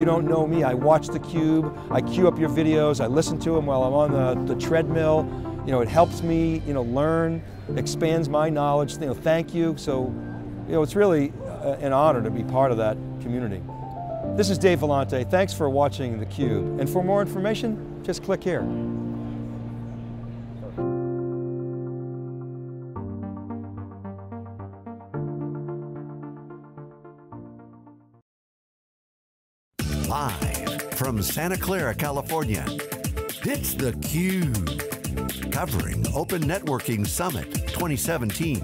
you don't know me, I watch theCUBE, I queue up your videos, I listen to them while I'm on the, the treadmill. You know, it helps me, you know, learn, expands my knowledge, you know, thank you. So, you know, it's really uh, an honor to be part of that community. This is Dave Vellante, thanks for watching theCUBE. And for more information, just click here. From Santa Clara, California, it's theCUBE. Covering Open Networking Summit 2017.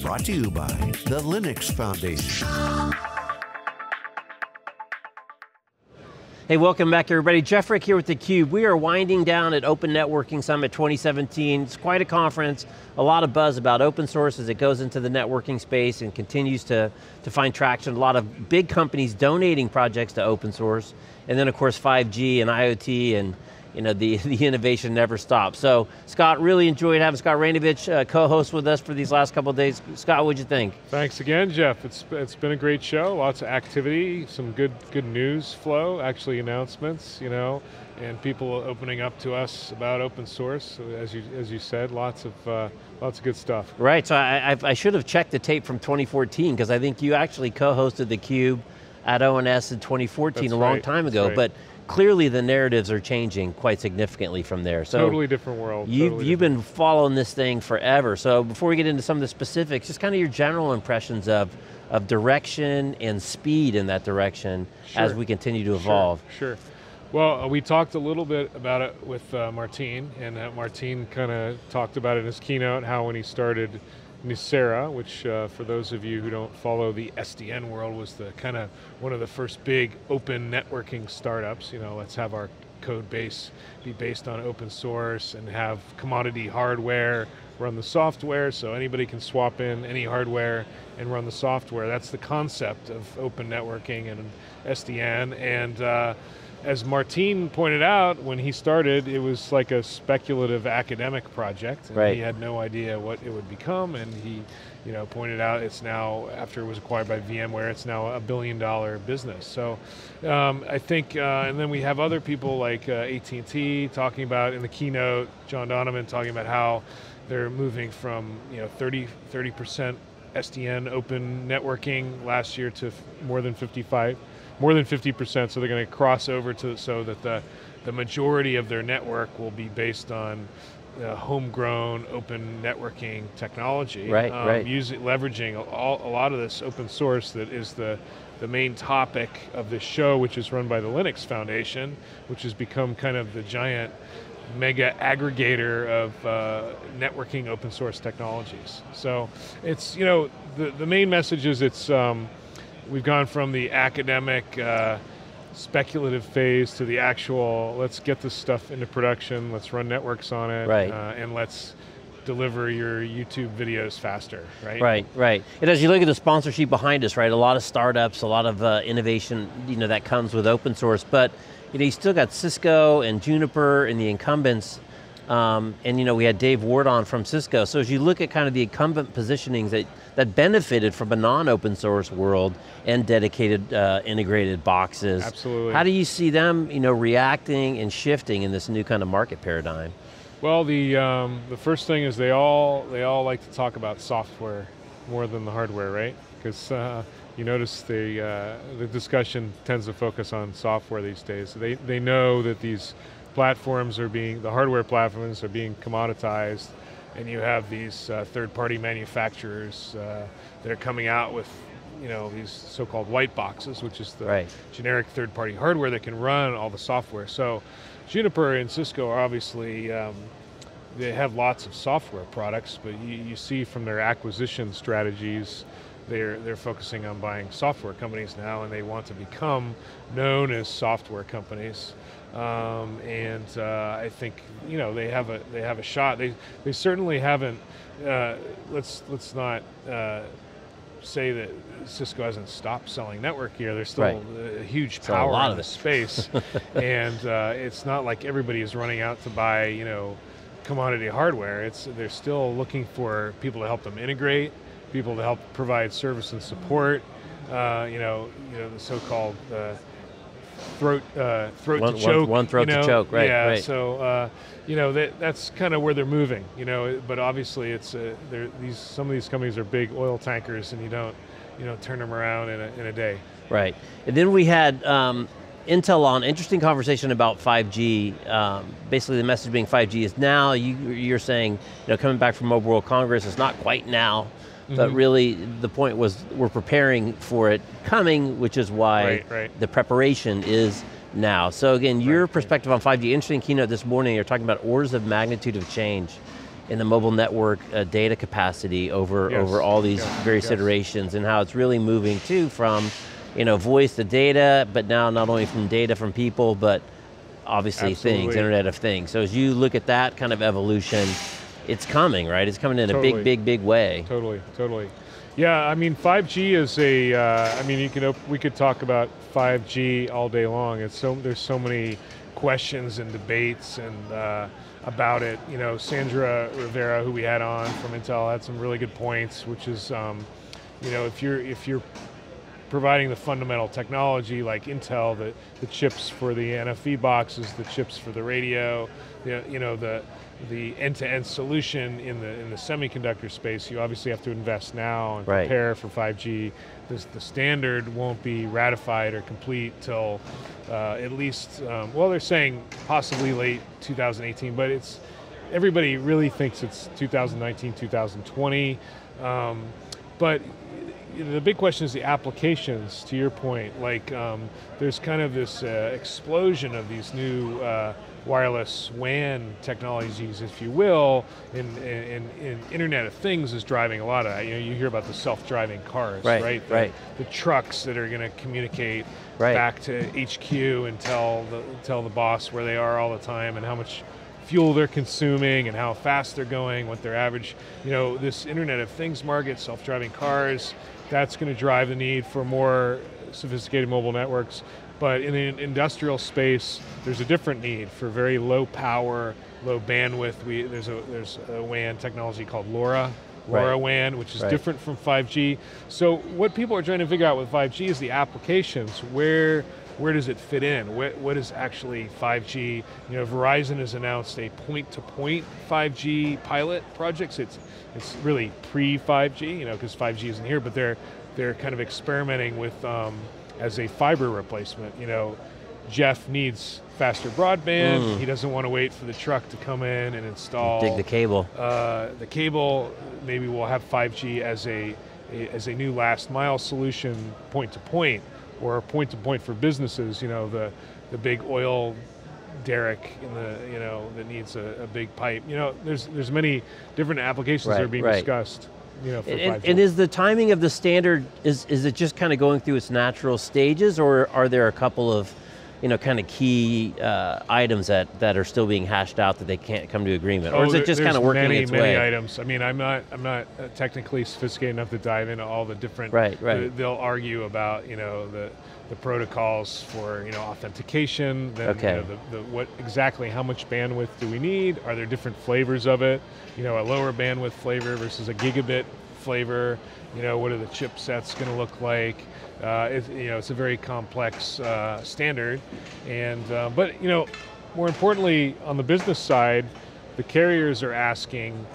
Brought to you by the Linux Foundation. Hey, welcome back everybody. Jeff Frick here with theCUBE. We are winding down at Open Networking Summit 2017. It's quite a conference, a lot of buzz about open source as it goes into the networking space and continues to, to find traction. A lot of big companies donating projects to open source. And then of course 5G and IoT and you know, the, the innovation never stops. So Scott, really enjoyed having Scott Raynovich uh, co-host with us for these last couple days. Scott, what'd you think? Thanks again, Jeff. It's, it's been a great show, lots of activity, some good, good news flow, actually announcements, you know, and people opening up to us about open source, as you, as you said, lots of, uh, lots of good stuff. Right, so I, I, I should have checked the tape from 2014, because I think you actually co-hosted theCUBE at ONS in 2014, That's a long right. time ago, right. but clearly the narratives are changing quite significantly from there. So totally different world. You've, totally you've different. been following this thing forever, so before we get into some of the specifics, just kind of your general impressions of, of direction and speed in that direction as we continue to evolve. Sure, sure. Well, uh, we talked a little bit about it with uh, Martin, and uh, Martin kind of talked about it in his keynote, how when he started Nicira, which uh, for those of you who don't follow the SDN world was the kind of one of the first big open networking startups, you know, let's have our code base be based on open source and have commodity hardware run the software. So anybody can swap in any hardware and run the software. That's the concept of open networking and SDN and uh, as Martin pointed out, when he started, it was like a speculative academic project. And Right. He had no idea what it would become, and he, you know, pointed out it's now after it was acquired by VMware, it's now a billion dollar business. So, um, I think, uh, and then we have other people like uh, AT&T talking about in the keynote, John Donovan talking about how they're moving from you know 30 percent SDN open networking last year to f- more than 55 more than 50%, so they're going to cross over to so that the, the majority of their network will be based on uh, homegrown open networking technology. Right, right. Using, leveraging all, a lot of this open source that is the, the main topic of this show, which is run by the Linux Foundation, which has become kind of the giant mega aggregator of uh, networking open source technologies. So it's, you know, the, the main message is it's, um, we've gone from the academic uh, speculative phase to the actual let's get this stuff into production let's run networks on it Right. uh, and let's deliver your youtube videos faster right Right, right. And as you look at the sponsorship behind us, right, a lot of startups, a lot of uh, innovation, you know, that comes with open source, but you know, you still got Cisco and Juniper and the incumbents, um, and you know, we had Dave Ward on from Cisco. So as you look at kind of the incumbent positionings that, that benefited from a non-open source world and dedicated uh, integrated boxes. Absolutely. How do you see them, you know, reacting and shifting in this new kind of market paradigm? Well, the um, the first thing is they all they all like to talk about software more than the hardware, right? Because uh, you notice the uh, the discussion tends to focus on software these days. They they know that these platforms are being the hardware platforms are being commoditized, and you have these uh, third-party manufacturers uh, that are coming out with you know these so-called white boxes, which is the Right. generic third-party hardware that can run all the software. So Juniper and Cisco are obviously, um, they have lots of software products, but you, you see from their acquisition strategies, they're, they're focusing on buying software companies now and they want to become known as software companies. Um, and uh, I think you know they have a they have a shot. They they certainly haven't. Uh, let's let's not uh, say that Cisco hasn't stopped selling network gear. There's still Right. a huge Sell a power lot in of the space, and uh, it's not like everybody is running out to buy you know commodity hardware. It's they're still looking for people to help them integrate, people to help provide service and support. Uh, you know, you know the so-called uh, throat uh, throat One- to choke. one throat you to choke, right, Yeah, right. so uh, you know that that's kind of where they're moving. You know, but obviously it's uh, these some of these companies are big oil tankers, and you don't you know turn them around in a, in a day. Right. And then we had um, Intel on, interesting conversation about 5G. Um, basically the message being 5G is now, you, you're saying, you know, coming back from Mobile World Congress, it's not quite now, but Mhm. really the point was we're preparing for it coming, which is why Right, right. the preparation is now. So again, your Right. perspective on 5G, interesting keynote this morning, you're talking about orders of magnitude of change in the mobile network uh, data capacity over, Yes, over all these yes, various yes. iterations and how it's really moving too from you know, voice to data, but now not only from data from people, but obviously things, Internet of Things. So as you look at that kind of evolution, it's coming, right? It's coming in a big, big, big way. Totally, totally. Yeah, I mean, 5G is a. Uh, I mean, you can. op- We could talk about 5G all day long. It's so there's so many questions and debates and uh, about it. You know, Sandra Rivera, who we had on from Intel, had some really good points. Which is, um, you know, if you're if you're providing the fundamental technology like Intel, the, the chips for the NFV boxes, the chips for the radio, the, you know, the, the end-to-end solution in the, in the semiconductor space, you obviously have to invest now and Right. prepare for 5G. This, the standard won't be ratified or complete till uh, at least, um, well, they're saying possibly late 2018, but it's, everybody really thinks it's 2019, 2020. Um, but the big question is the applications. To your point, like um, there's kind of this uh, explosion of these new uh, wireless WAN technologies, if you will, and, and, and Internet of Things is driving a lot of that. You know, you hear about the self-driving cars, Right, right? The, right. The trucks that are going to communicate Right. back to HQ and tell the tell the boss where they are all the time and how much fuel they're consuming and how fast they're going, what their average, you know, this Internet of Things market, self-driving cars, that's going to drive the need for more sophisticated mobile networks. But in the industrial space, there's a different need for very low power, low bandwidth. We, there's a there's a WAN technology called LoRa, Right. LoRa WAN, which is Right. different from 5G. So what people are trying to figure out with 5G is the applications. Where where does it fit in? What, what is actually 5G? You know, Verizon has announced a point-to-point 5G pilot projects. It's it's really pre-5G, you know, because 5G isn't here, but they're they're kind of experimenting with um, as a fiber replacement. You know, Jeff needs faster broadband. Mm. He doesn't want to wait for the truck to come in and install Dig the cable. uh, the cable. Maybe we'll have 5G as a, a as a new last mile solution, point to point, or point to point for businesses. You know, the the big oil derrick in the you know that needs a, a big pipe. You know, there's there's many different applications that are being right. discussed. You know, for And, 5G. and is the timing of the standard, is, is it just kind of going through its natural stages or are there a couple of, you know, kind of key uh, items that, that are still being hashed out that they can't come to agreement? or Oh, is it just kind of working many, its many way? items. I mean, I'm not, I'm not uh, technically sophisticated enough to dive into all the different. Right, right. They'll argue about, you know, the the protocols for, you know, authentication. Then, Okay. You know, the, the, what exactly? How much bandwidth do we need? Are there different flavors of it? You know, a lower bandwidth flavor versus a gigabit flavor. You know, what are the chipsets going to look like? Uh, it, you know, it's a very complex uh, standard, and uh, but you know, more importantly, on the business side, the carriers are asking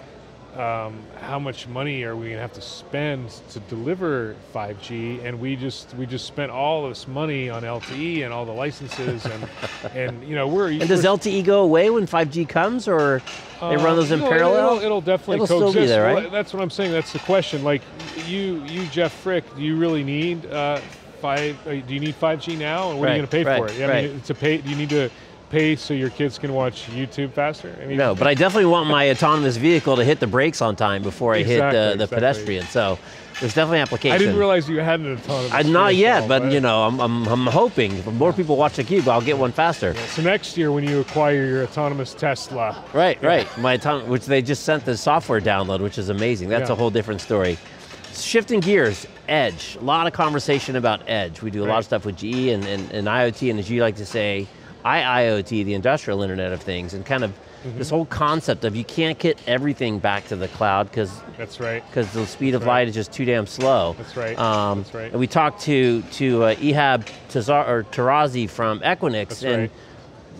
um, how much money are we going to have to spend to deliver 5G, and we just we just spent all this money on LTE and all the licenses, and and you know we're And does LTE go away when 5G comes or they run uh, those in parallel? It'll, it'll definitely It'll still be there, Well, right? that's what I'm saying. That's the question. Like you, you Jeff Frick, do you really need uh, five? Uh, do you need 5G now, and what are you going to pay right, for it? I right. mean, to pay, do you need to pay so your kids can watch YouTube faster? I mean, No, but I definitely want my autonomous vehicle to hit the brakes on time before I hit the, the exactly. pedestrian. So there's definitely application. I didn't realize you had an autonomous. Uh, not yet, but you know, I'm, I'm, I'm hoping if more people watch the cube, I'll get one faster. So next year, when you acquire your autonomous Tesla, Right, right. My auton- which they just sent the software download, which is amazing. That's Yeah. a whole different story. Shifting gears, Edge. A lot of conversation about Edge. We do a lot of stuff with GE and, and, and IoT, and as you like to say, IIoT, the industrial Internet of Things, and kind of Mm-hmm. this whole concept of you can't get everything back to the cloud because That's right. because the speed of right. light is just too damn slow. That's right. Um, That's right. And we talked to to uh, Ihab Tazar, or Tarazi from Equinix, That's and right.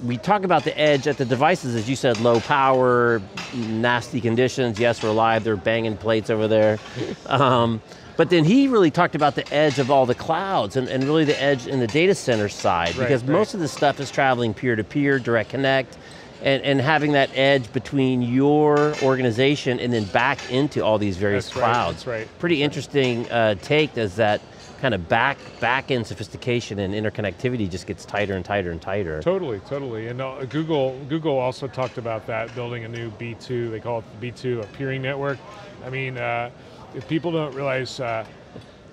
We talk about the edge at the devices, as you said, low power, nasty conditions. Yes, we're live. They're banging plates over there. um, but then he really talked about the edge of all the clouds and, and really the edge in the data center side Right, because right. most of the stuff is traveling peer to peer, direct connect. And, and having that edge between your organization and then back into all these various That's right, clouds. that's right, Pretty interesting uh, take is that kind of back back end sophistication and interconnectivity just gets tighter and tighter and tighter. Totally, totally. And uh, Google Google also talked about that, building a new B2. They call it the B2, a peering network. I mean, uh, if people don't realize uh,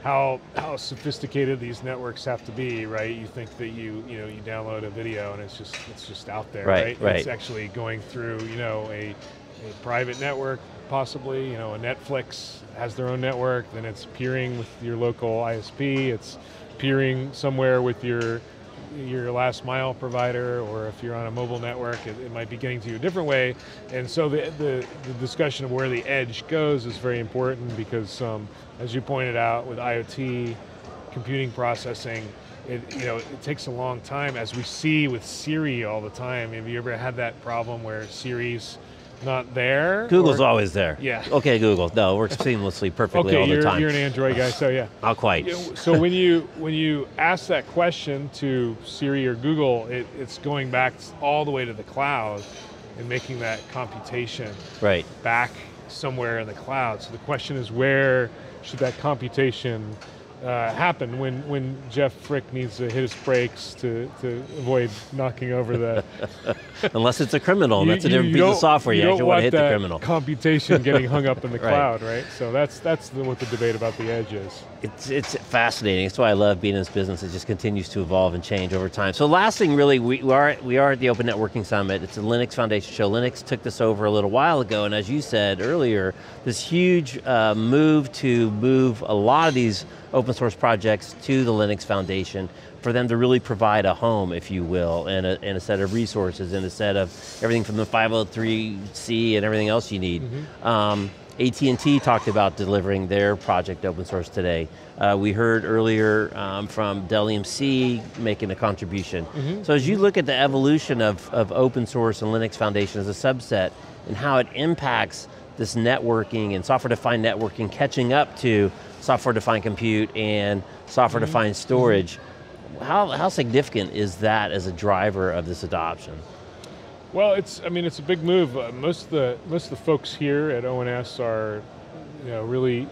how how sophisticated these networks have to be, right? You think that you you know you download a video and it's just it's just out there, Right, right? right. It's actually going through you know a, a private network, possibly. You know, a Netflix has their own network. Then it's peering with your local ISP. It's peering somewhere with your your last mile provider, or if you're on a mobile network, it, it might be getting to you a different way. And so the, the, the discussion of where the edge goes is very important because, um, as you pointed out, with IoT, computing processing, it, you know, it takes a long time, as we see with Siri all the time. Have you ever had that problem where Siri's not there? Google's or- always there. Yeah. Okay, Google. No, it works seamlessly, perfectly Okay, all the time. you're an Android guy, so yeah. Not quite. So when you when you ask that question to Siri or Google, it, it's going back all the way to the cloud and making that computation Right. back somewhere in the cloud. So the question is, where should that computation uh, happen when when Jeff Frick needs to hit his brakes to, to avoid knocking over the Unless it's a criminal, You- that's a you- different you piece of software. You, don't actually want to hit the criminal. Computation getting hung up in the Right. cloud, right? So that's that's the, what the debate about the edge is. It's, it's fascinating. It's why I love being in this business. It just continues to evolve and change over time. So last thing really, we, we, are, we are at the Open Networking Summit. It's a Linux Foundation show. Linux took this over a little while ago, and as you said earlier, this huge uh, move to move a lot of these open source projects to the Linux Foundation for them to really provide a home, if you will, and a, and a set of resources and a set of everything from the 503C and everything else you need. Um, AT&T talked about delivering their project open source today. Uh, we heard earlier um, from Dell EMC making a contribution. So as you look at the evolution of, of open source and Linux Foundation as a subset and how it impacts this networking and software-defined networking catching up to software-defined compute and software-defined storage, how, how significant is that as a driver of this adoption? Well, it's I mean it's a big move. Uh, most of the most of the folks here at ONS are, you know, really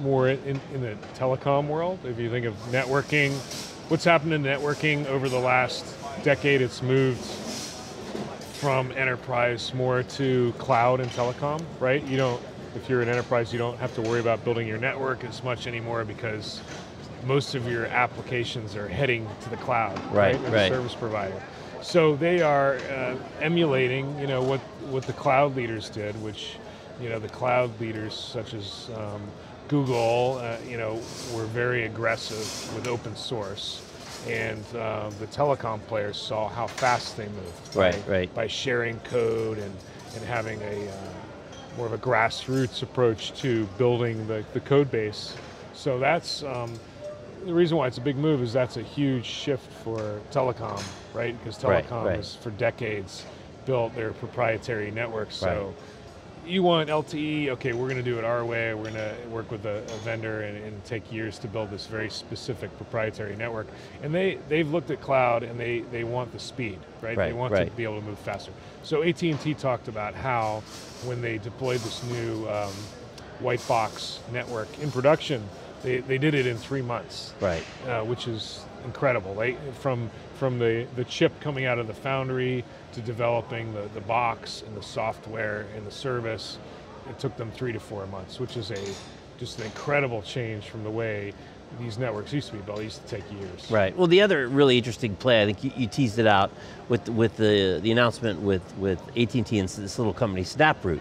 more in, in the telecom world. If you think of networking, what's happened in networking over the last decade, it's moved from enterprise more to cloud and telecom, right? You don't, if you're an enterprise, you don't have to worry about building your network as much anymore because most of your applications are heading to the cloud, Right, right? Right. service provider. So they are uh, emulating, you know, what what the cloud leaders did, which, you know, the cloud leaders such as um, Google, uh, you know, were very aggressive with open source, and uh, the telecom players saw how fast they moved. Right, by, right. By sharing code and and having a uh, more of a grassroots approach to building the, the code base. So that's um, the reason why it's a big move is that's a huge shift for telecom, right? Because Right, telecom right. has for decades built their proprietary networks. So Right. You want LTE, okay, we're going to do it our way. We're going to work with a, a vendor and, and take years to build this very specific proprietary network. And they, they've looked at cloud and they, they want the speed, right? Right, they want right. to be able to move faster. So AT&T talked about how when they deployed this new um, white box network in production, they, they did it in three months Right. uh, which is incredible. Right? From from the, the chip coming out of the foundry to developing the, the box and the software and the service, it took them three to four months, which is a just an incredible change from the way these networks used to be built. It used to take years. Right. Well, the other really interesting play, I think you, you teased it out with with the the announcement with with AT and T and this little company SnapRoute,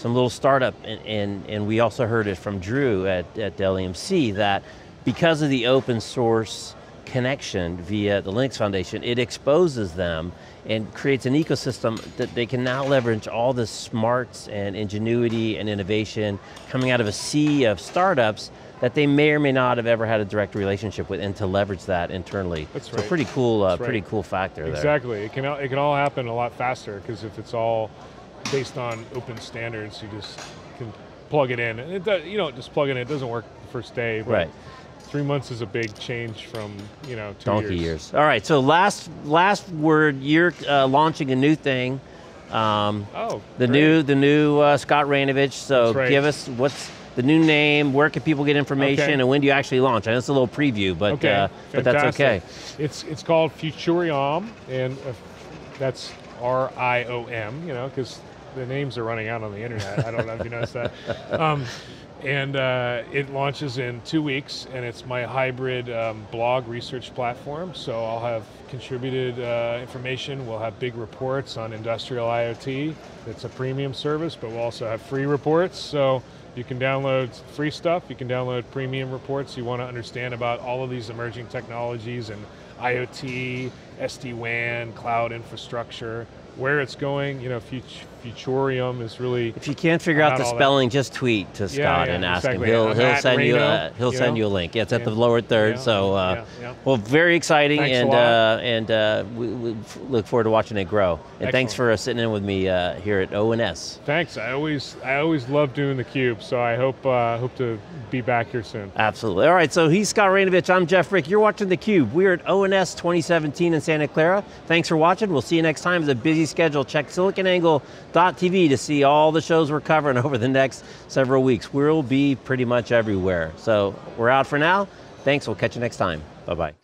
some little startup, and, and and we also heard it from Drew at at Dell EMC that because of the open source connection via the Linux Foundation, it exposes them and creates an ecosystem that they can now leverage all the smarts and ingenuity and innovation coming out of a sea of startups that they may or may not have ever had a direct relationship with and to leverage that internally. That's right. so pretty cool, uh, right. pretty cool factor there. Exactly. It can all- it can all happen a lot faster because if it's all based on open standards, you just can plug it in. And it does, you don't just plug it in. It doesn't work the first day. But Right. Three months is a big change from you know two Donkey years. years. All right, so last last word, you're uh, launching a new thing. Um, Oh, the great. new the new uh, Scott Raynovich. So right. give us what's the new name. Where can people get information, Okay. and when do you actually launch? I know it's a little preview, but Okay, uh, but that's okay. It's it's called Futuriom, and uh, that's R I O M. You know, because the names are running out on the internet. I don't know if you noticed that. Um, and uh, it launches in two weeks, and it's my hybrid um, blog research platform. So I'll have contributed uh, information. We'll have big reports on industrial IoT. It's a premium service, but we'll also have free reports. So you can download free stuff. You can download premium reports. You want to understand about all of these emerging technologies and IoT, SD-WAN, cloud infrastructure, where it's going. You know, Fut- Futuriom is really If you can't figure out the all that. spelling, just tweet to Scott yeah, and ask exactly. him. He'll he'll send you Reno, a he'll you send know? you a link. Yeah, it's at the lower third. Yeah, So uh, yeah, yeah. well, very exciting, Thanks and uh, and uh, we, we look forward to watching it grow. And thanks for uh, sitting in with me uh, here at ONS. Thanks. I always I always love doing the cube, so I hope uh, hope to be back here soon. Absolutely. All right, so he's Scott Raynovich, I'm Jeff Frick. You're watching theCUBE. We're at ONS 2017 in Santa Clara. Thanks for watching. We'll see you next time. It's a busy schedule. Check siliconangle.tv to see all the shows we're covering over the next several weeks. We'll be pretty much everywhere. So we're out for now. Thanks, we'll catch you next time. Bye-bye.